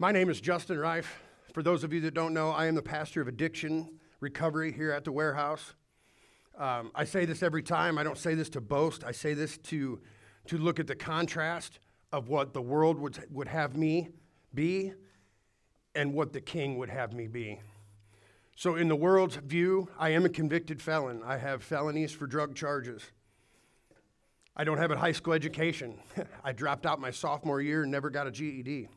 My name is Justin Reif. For those of you that don't know, I am the pastor of addiction recovery here at the warehouse. Um, I say this every time. I don't say this to boast. I say this to, to look at the contrast of what the world would, would have me be and what the king would have me be. So, in the world's view, I am a convicted felon. I have felonies for drug charges. I don't have a high school education. I dropped out my sophomore year and never got a GED.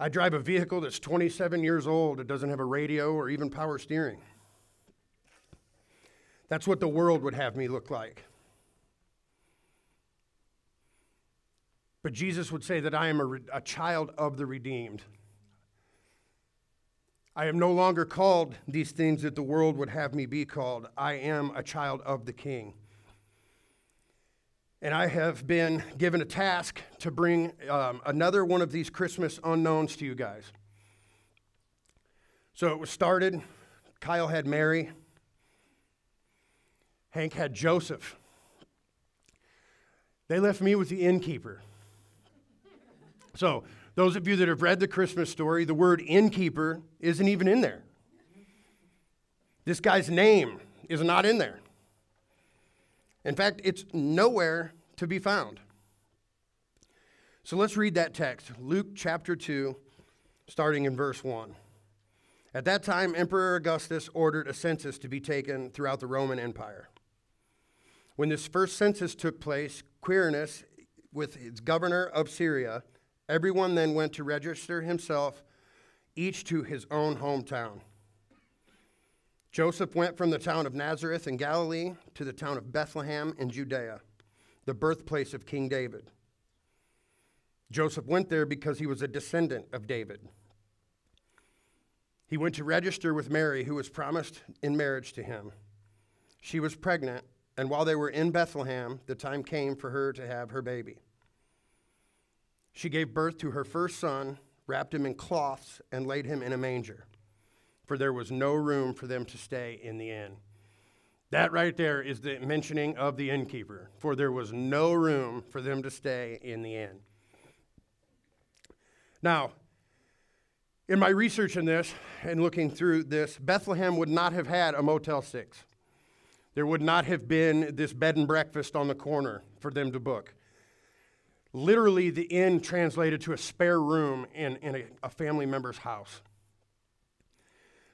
I drive a vehicle that's 27 years old. It doesn't have a radio or even power steering. That's what the world would have me look like. But Jesus would say that I am a, a child of the redeemed. I am no longer called these things that the world would have me be called. I am a child of the King. And I have been given a task to bring um, another one of these Christmas unknowns to you guys. So it was started. Kyle had Mary. Hank had Joseph. They left me with the innkeeper. So, those of you that have read the Christmas story, the word innkeeper isn't even in there. This guy's name is not in there. In fact, it's nowhere to be found. So let's read that text Luke chapter 2, starting in verse 1. At that time, Emperor Augustus ordered a census to be taken throughout the Roman Empire. When this first census took place, Quirinius, with its governor of Syria, everyone then went to register himself, each to his own hometown. Joseph went from the town of Nazareth in Galilee to the town of Bethlehem in Judea, the birthplace of King David. Joseph went there because he was a descendant of David. He went to register with Mary, who was promised in marriage to him. She was pregnant, and while they were in Bethlehem, the time came for her to have her baby. She gave birth to her first son, wrapped him in cloths, and laid him in a manger for there was no room for them to stay in the inn. That right there is the mentioning of the innkeeper, for there was no room for them to stay in the inn. Now, in my research in this and looking through this, Bethlehem would not have had a Motel 6. There would not have been this bed and breakfast on the corner for them to book. Literally, the inn translated to a spare room in, in a, a family member's house.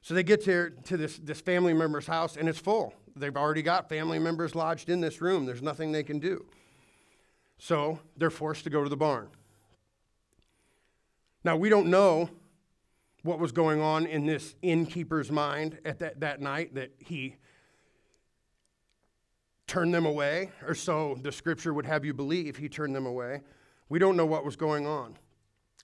So they get to, to this, this family member's house and it's full. They've already got family members lodged in this room. There's nothing they can do. So they're forced to go to the barn. Now, we don't know what was going on in this innkeeper's mind at that, that night that he turned them away, or so the scripture would have you believe he turned them away. We don't know what was going on.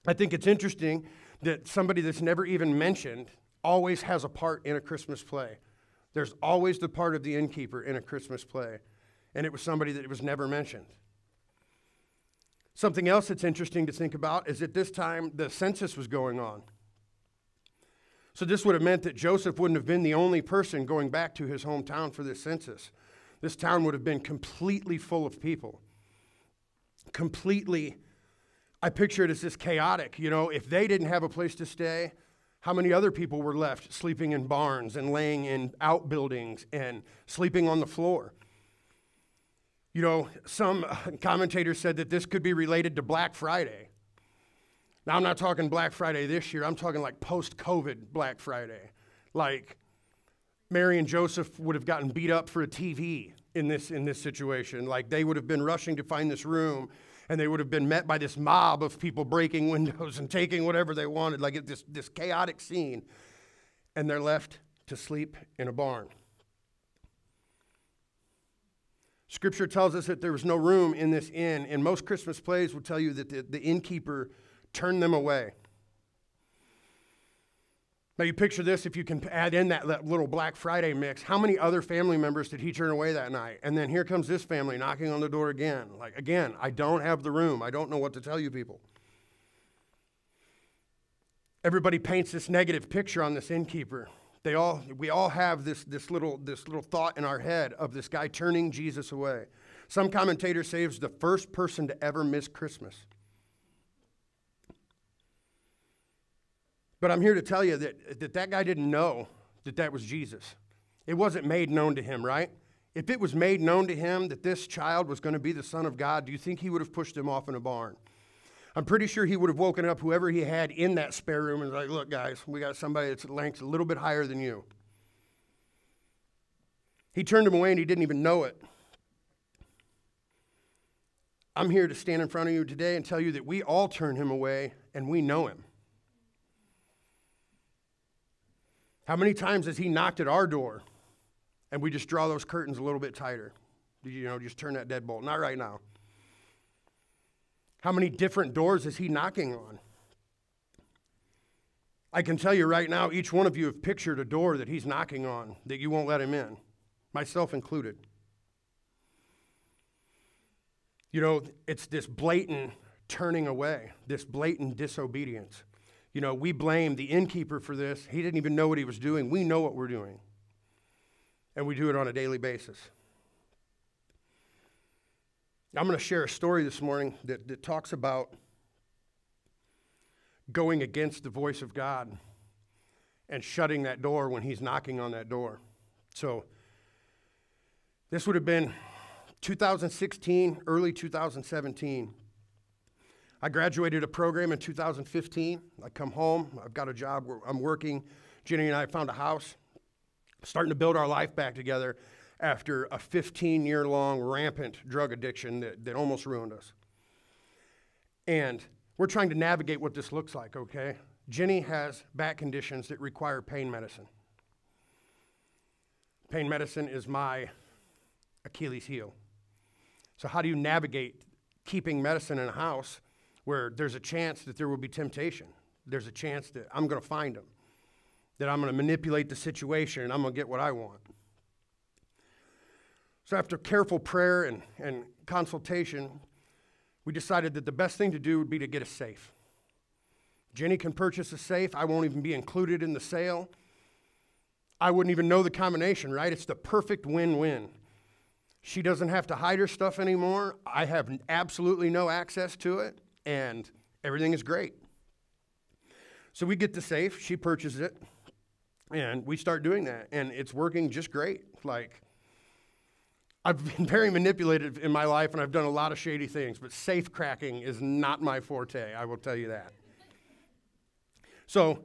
I think it's interesting that somebody that's never even mentioned always has a part in a Christmas play. There's always the part of the innkeeper in a Christmas play, and it was somebody that was never mentioned. Something else that's interesting to think about is at this time the census was going on. So, this would have meant that Joseph wouldn't have been the only person going back to his hometown for this census. This town would have been completely full of people. Completely, I picture it as this chaotic. You know, if they didn't have a place to stay, how many other people were left sleeping in barns and laying in outbuildings and sleeping on the floor? You know, some commentators said that this could be related to Black Friday. Now, I'm not talking Black Friday this year, I'm talking like post COVID Black Friday. Like, Mary and Joseph would have gotten beat up for a TV in this, in this situation. Like, they would have been rushing to find this room and they would have been met by this mob of people breaking windows and taking whatever they wanted, like this, this chaotic scene. And they're left to sleep in a barn. Scripture tells us that there was no room in this inn, and most Christmas plays will tell you that the, the innkeeper turned them away. Now, you picture this if you can add in that little Black Friday mix. How many other family members did he turn away that night? And then here comes this family knocking on the door again. Like, again, I don't have the room. I don't know what to tell you people. Everybody paints this negative picture on this innkeeper. They all, we all have this, this, little, this little thought in our head of this guy turning Jesus away. Some he was the first person to ever miss Christmas. But I'm here to tell you that, that that guy didn't know that that was Jesus. It wasn't made known to him, right? If it was made known to him that this child was going to be the Son of God, do you think he would have pushed him off in a barn? I'm pretty sure he would have woken up whoever he had in that spare room and was like, look, guys, we got somebody that's ranked a little bit higher than you. He turned him away and he didn't even know it. I'm here to stand in front of you today and tell you that we all turn him away and we know him. How many times has he knocked at our door and we just draw those curtains a little bit tighter? Did you know, just turn that deadbolt. Not right now. How many different doors is he knocking on? I can tell you right now, each one of you have pictured a door that he's knocking on that you won't let him in, myself included. You know, it's this blatant turning away, this blatant disobedience. You know, we blame the innkeeper for this. He didn't even know what he was doing. We know what we're doing. And we do it on a daily basis. I'm going to share a story this morning that, that talks about going against the voice of God and shutting that door when He's knocking on that door. So, this would have been 2016, early 2017. I graduated a program in 2015. I come home, I've got a job, I'm working. Jenny and I found a house, starting to build our life back together after a 15 year long rampant drug addiction that, that almost ruined us. And we're trying to navigate what this looks like, okay? Jenny has back conditions that require pain medicine. Pain medicine is my Achilles heel. So, how do you navigate keeping medicine in a house where there's a chance that there will be temptation? There's a chance that I'm going to find them, that I'm going to manipulate the situation and I'm going to get what I want. So, after careful prayer and, and consultation, we decided that the best thing to do would be to get a safe. Jenny can purchase a safe. I won't even be included in the sale. I wouldn't even know the combination, right? It's the perfect win win. She doesn't have to hide her stuff anymore. I have absolutely no access to it, and everything is great. So we get the safe, she purchases it, and we start doing that, and it's working just great. Like, I've been very manipulated in my life and I've done a lot of shady things, but safe cracking is not my forte, I will tell you that. So,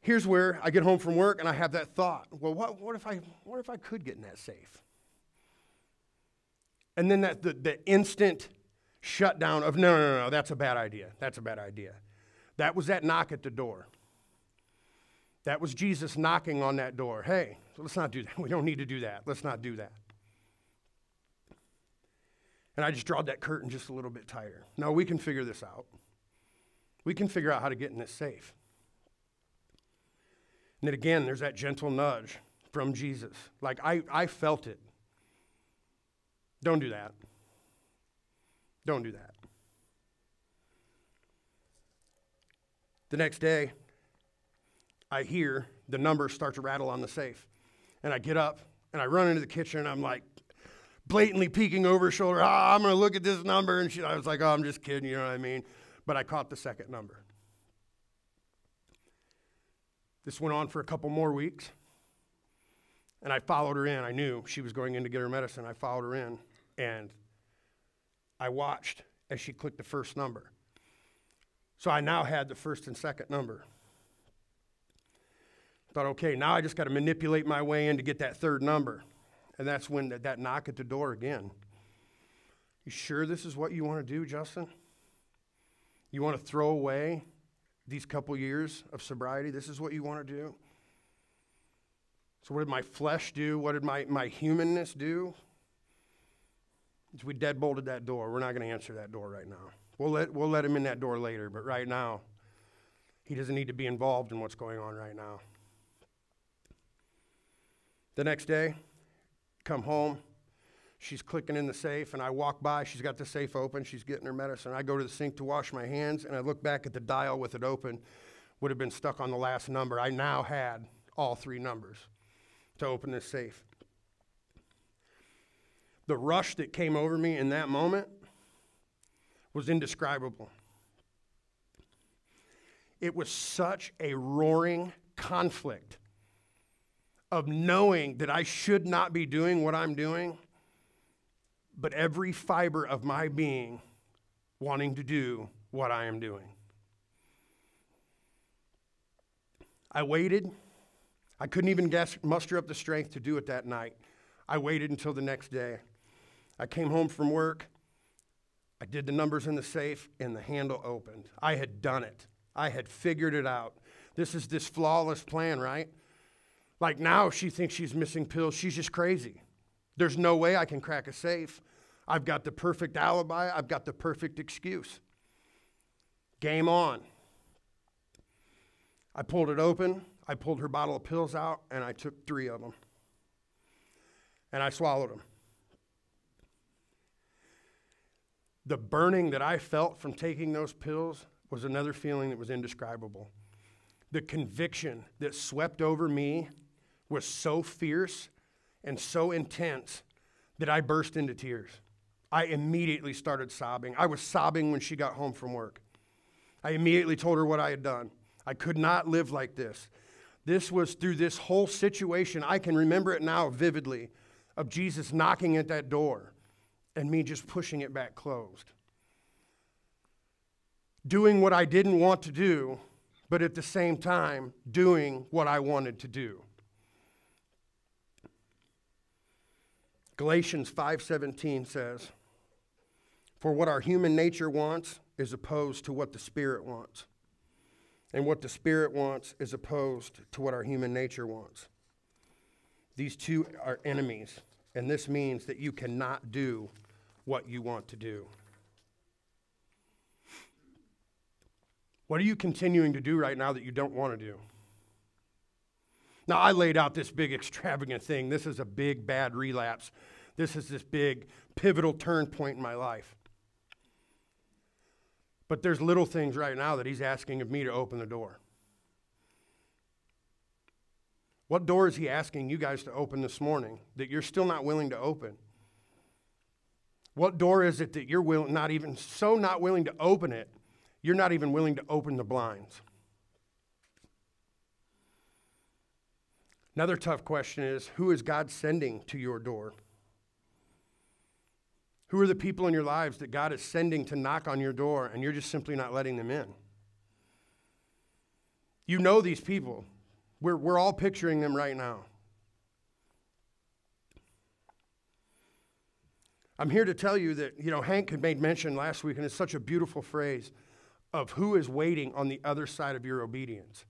here's where I get home from work and I have that thought well, what, what, if, I, what if I could get in that safe? And then that, the, the instant shutdown of no, no, no, no, that's a bad idea. That's a bad idea. That was that knock at the door. That was Jesus knocking on that door. Hey, let's not do that. We don't need to do that. Let's not do that. And I just drawed that curtain just a little bit tighter. No, we can figure this out. We can figure out how to get in this safe. And then again, there's that gentle nudge from Jesus. Like I, I felt it. Don't do that. Don't do that. The next day, I hear the numbers start to rattle on the safe. And I get up and I run into the kitchen I'm like blatantly peeking over her shoulder. Ah, I'm going to look at this number. And she, I was like, oh, I'm just kidding. You know what I mean? But I caught the second number. This went on for a couple more weeks. And I followed her in. I knew she was going in to get her medicine. I followed her in. And I watched as she clicked the first number. So I now had the first and second number. Thought, okay, now I just got to manipulate my way in to get that third number. And that's when that, that knock at the door again. You sure this is what you want to do, Justin? You want to throw away these couple years of sobriety? This is what you want to do? So, what did my flesh do? What did my, my humanness do? We deadbolted that door. We're not going to answer that door right now. We'll let, we'll let him in that door later, but right now, he doesn't need to be involved in what's going on right now. The next day, come home. She's clicking in the safe, and I walk by. She's got the safe open. She's getting her medicine. I go to the sink to wash my hands, and I look back at the dial with it open. Would have been stuck on the last number. I now had all three numbers to open this safe. The rush that came over me in that moment was indescribable. it was such a roaring conflict of knowing that I should not be doing what I'm doing, but every fiber of my being wanting to do what I am doing. I waited. I couldn't even guess, muster up the strength to do it that night. I waited until the next day. I came home from work. I did the numbers in the safe, and the handle opened. I had done it. I had figured it out. This is this flawless plan, right? Like now, she thinks she's missing pills. She's just crazy. There's no way I can crack a safe. I've got the perfect alibi, I've got the perfect excuse. Game on. I pulled it open, I pulled her bottle of pills out, and I took three of them. And I swallowed them. The burning that I felt from taking those pills was another feeling that was indescribable. The conviction that swept over me was so fierce and so intense that I burst into tears. I immediately started sobbing. I was sobbing when she got home from work. I immediately told her what I had done. I could not live like this. This was through this whole situation. I can remember it now vividly of Jesus knocking at that door and me just pushing it back closed. Doing what I didn't want to do, but at the same time, doing what I wanted to do. Galatians 5:17 says, "For what our human nature wants is opposed to what the spirit wants, and what the spirit wants is opposed to what our human nature wants. These two are enemies, and this means that you cannot do what you want to do." What are you continuing to do right now that you don't want to do? Now, I laid out this big extravagant thing. This is a big bad relapse. This is this big pivotal turn point in my life. But there's little things right now that he's asking of me to open the door. What door is he asking you guys to open this morning that you're still not willing to open? What door is it that you're will, not even so not willing to open it, you're not even willing to open the blinds? Another tough question is who is God sending to your door? Who are the people in your lives that God is sending to knock on your door and you're just simply not letting them in? You know these people. We're, we're all picturing them right now. I'm here to tell you that, you know, Hank had made mention last week, and it's such a beautiful phrase of who is waiting on the other side of your obedience.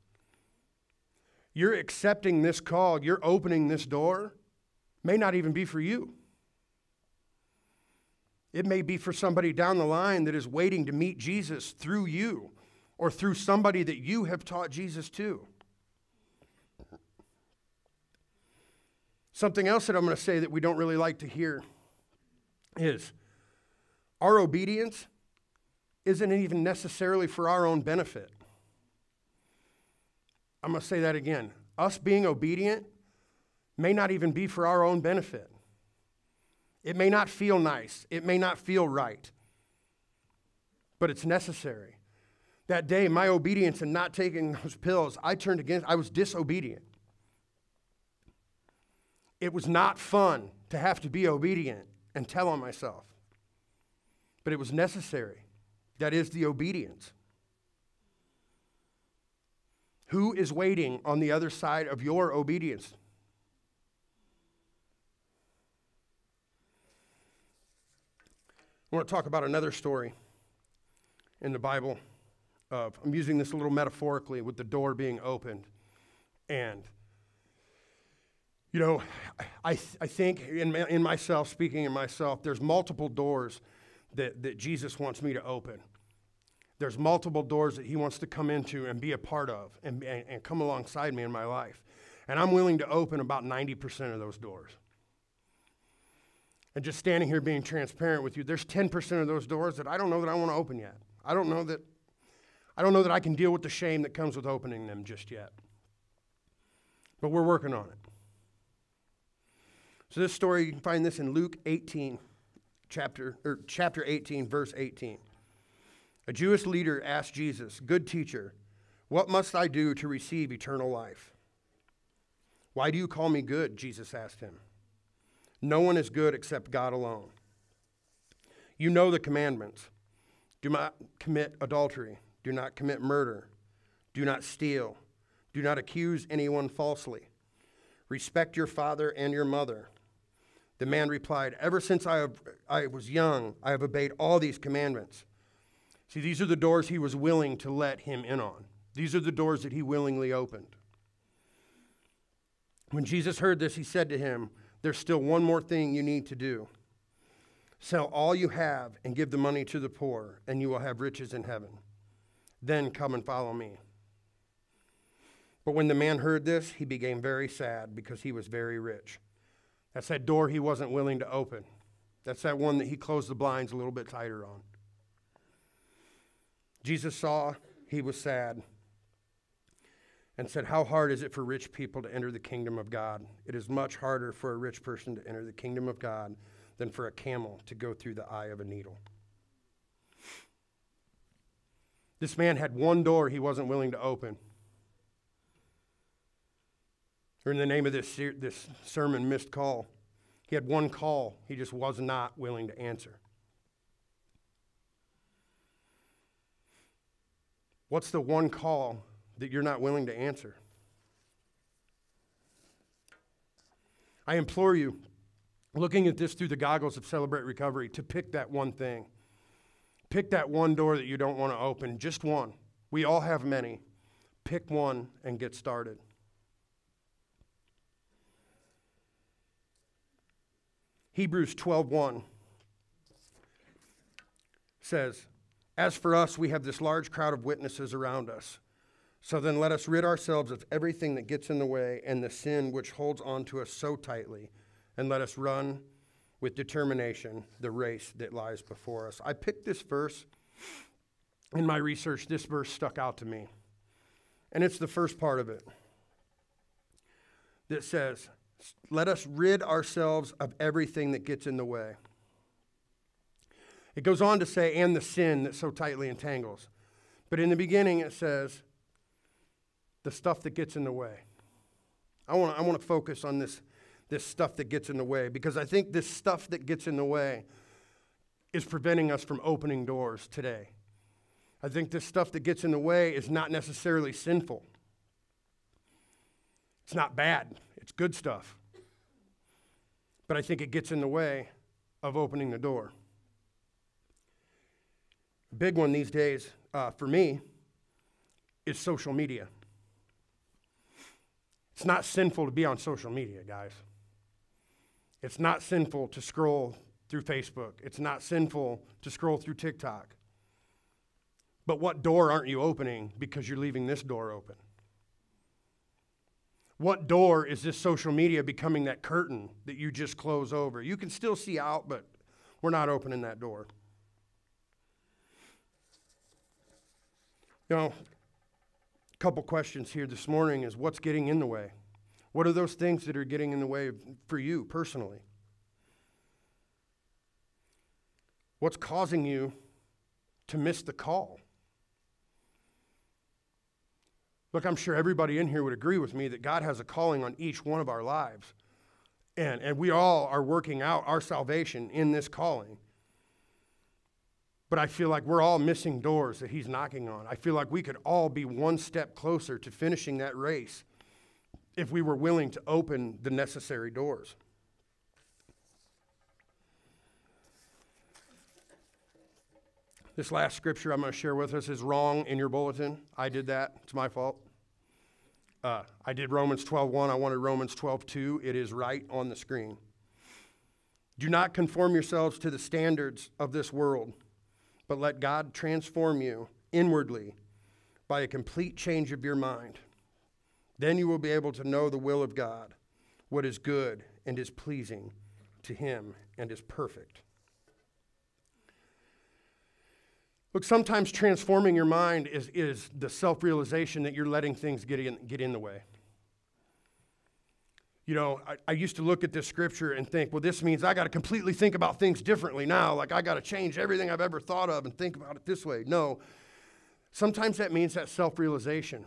You're accepting this call, you're opening this door, may not even be for you. It may be for somebody down the line that is waiting to meet Jesus through you or through somebody that you have taught Jesus to. Something else that I'm going to say that we don't really like to hear is our obedience isn't even necessarily for our own benefit. I'm going to say that again. Us being obedient may not even be for our own benefit. It may not feel nice, it may not feel right, but it's necessary. That day, my obedience in not taking those pills, I turned against, I was disobedient. It was not fun to have to be obedient and tell on myself, but it was necessary. That is the obedience. Who is waiting on the other side of your obedience? I want to talk about another story in the Bible. Of, I'm using this a little metaphorically with the door being opened. And, you know, I, th- I think in, in myself, speaking in myself, there's multiple doors that, that Jesus wants me to open. There's multiple doors that he wants to come into and be a part of and, and, and come alongside me in my life. And I'm willing to open about 90% of those doors. And just standing here being transparent with you, there's 10% of those doors that I don't know that I want to open yet. I don't know that I don't know that I can deal with the shame that comes with opening them just yet. But we're working on it. So this story, you can find this in Luke 18, chapter, or chapter 18, verse 18. A Jewish leader asked Jesus, Good teacher, What must I do to receive eternal life? Why do you call me good? Jesus asked him. No one is good except God alone. You know the commandments do not commit adultery, do not commit murder, do not steal, do not accuse anyone falsely, respect your father and your mother. The man replied, Ever since I, have, I was young, I have obeyed all these commandments. See, these are the doors he was willing to let him in on. These are the doors that he willingly opened. When Jesus heard this, he said to him, There's still one more thing you need to do. Sell all you have and give the money to the poor, and you will have riches in heaven. Then come and follow me. But when the man heard this, he became very sad because he was very rich. That's that door he wasn't willing to open. That's that one that he closed the blinds a little bit tighter on. Jesus saw he was sad and said, How hard is it for rich people to enter the kingdom of God? It is much harder for a rich person to enter the kingdom of God than for a camel to go through the eye of a needle. This man had one door he wasn't willing to open. Or in the name of this, this sermon, missed call. He had one call he just was not willing to answer. What's the one call that you're not willing to answer? I implore you, looking at this through the goggles of Celebrate Recovery, to pick that one thing. Pick that one door that you don't want to open, just one. We all have many. Pick one and get started. Hebrews 12:1 says, "As for us, we have this large crowd of witnesses around us." So then let us rid ourselves of everything that gets in the way and the sin which holds on to us so tightly, and let us run with determination the race that lies before us. I picked this verse in my research. This verse stuck out to me. And it's the first part of it that says, Let us rid ourselves of everything that gets in the way. It goes on to say, and the sin that so tightly entangles. But in the beginning, it says, the stuff that gets in the way. I want to I wanna focus on this, this stuff that gets in the way because I think this stuff that gets in the way is preventing us from opening doors today. I think this stuff that gets in the way is not necessarily sinful. It's not bad, it's good stuff. But I think it gets in the way of opening the door. Big one these days uh, for me is social media. It's not sinful to be on social media, guys. It's not sinful to scroll through Facebook. It's not sinful to scroll through TikTok. But what door aren't you opening because you're leaving this door open? What door is this social media becoming that curtain that you just close over? You can still see out, but we're not opening that door. You know, a couple questions here this morning is what's getting in the way? What are those things that are getting in the way for you personally? What's causing you to miss the call? Look, I'm sure everybody in here would agree with me that God has a calling on each one of our lives. And, and we all are working out our salvation in this calling. But I feel like we're all missing doors that he's knocking on. I feel like we could all be one step closer to finishing that race if we were willing to open the necessary doors. This last scripture I'm going to share with us is wrong in your bulletin. I did that. It's my fault. Uh, I did Romans 12:1. I wanted Romans 12:2. It is right on the screen. Do not conform yourselves to the standards of this world but let God transform you inwardly by a complete change of your mind. Then you will be able to know the will of God, what is good and is pleasing to Him and is perfect. Look, sometimes transforming your mind is, is the self realization that you're letting things get in, get in the way. You know, I, I, used to look at this scripture and think, well, this means I got to completely think about things differently now. Like I got to change everything I've ever thought of and think about it this way. No. Sometimes that means that self realization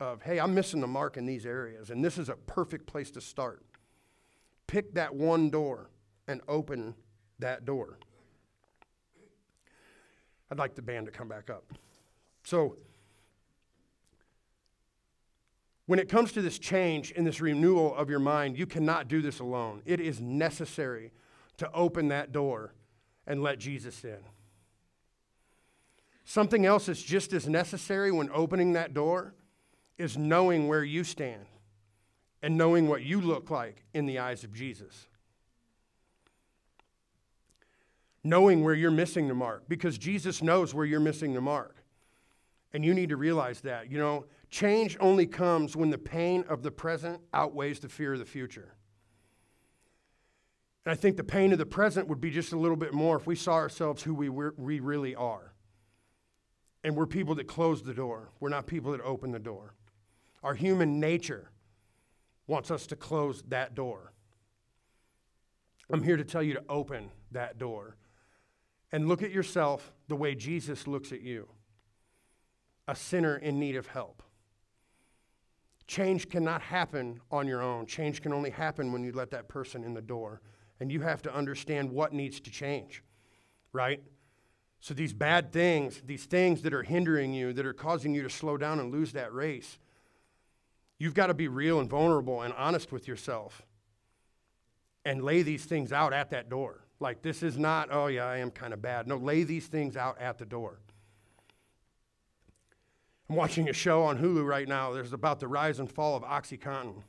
of, hey, I'm missing the mark in these areas, and this is a perfect place to start. Pick that one door and open that door. I'd like the band to come back up. So, when it comes to this change and this renewal of your mind, you cannot do this alone. It is necessary to open that door and let Jesus in. Something else that's just as necessary when opening that door is knowing where you stand and knowing what you look like in the eyes of Jesus. Knowing where you're missing the mark because Jesus knows where you're missing the mark. And you need to realize that. You know, change only comes when the pain of the present outweighs the fear of the future. And I think the pain of the present would be just a little bit more if we saw ourselves who we, we really are. And we're people that close the door, we're not people that open the door. Our human nature wants us to close that door. I'm here to tell you to open that door and look at yourself the way Jesus looks at you a sinner in need of help. Change cannot happen on your own. Change can only happen when you let that person in the door. And you have to understand what needs to change, right? So, these bad things, these things that are hindering you, that are causing you to slow down and lose that race, you've got to be real and vulnerable and honest with yourself and lay these things out at that door. Like, this is not, oh, yeah, I am kind of bad. No, lay these things out at the door. I'm watching a show on Hulu right now. There's about the rise and fall of OxyContin.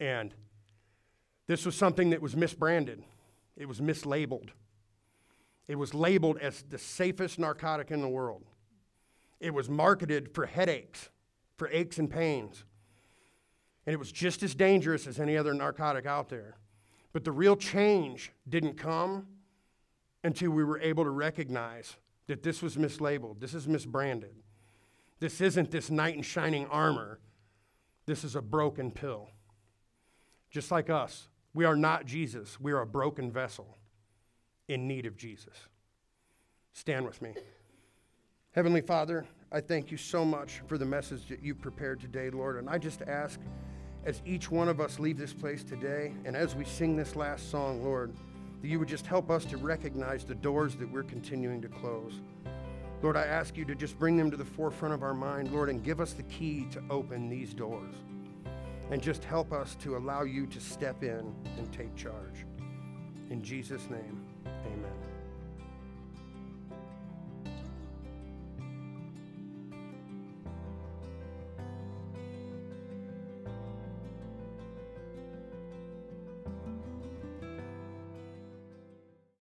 And this was something that was misbranded, it was mislabeled. It was labeled as the safest narcotic in the world. It was marketed for headaches, for aches and pains. And it was just as dangerous as any other narcotic out there. But the real change didn't come until we were able to recognize that this was mislabeled, this is misbranded. This isn't this knight in shining armor. This is a broken pill. Just like us, we are not Jesus. We are a broken vessel in need of Jesus. Stand with me. Heavenly Father, I thank you so much for the message that you prepared today, Lord. And I just ask, as each one of us leave this place today, and as we sing this last song, Lord, that you would just help us to recognize the doors that we're continuing to close. Lord, I ask you to just bring them to the forefront of our mind, Lord, and give us the key to open these doors and just help us to allow you to step in and take charge. In Jesus' name.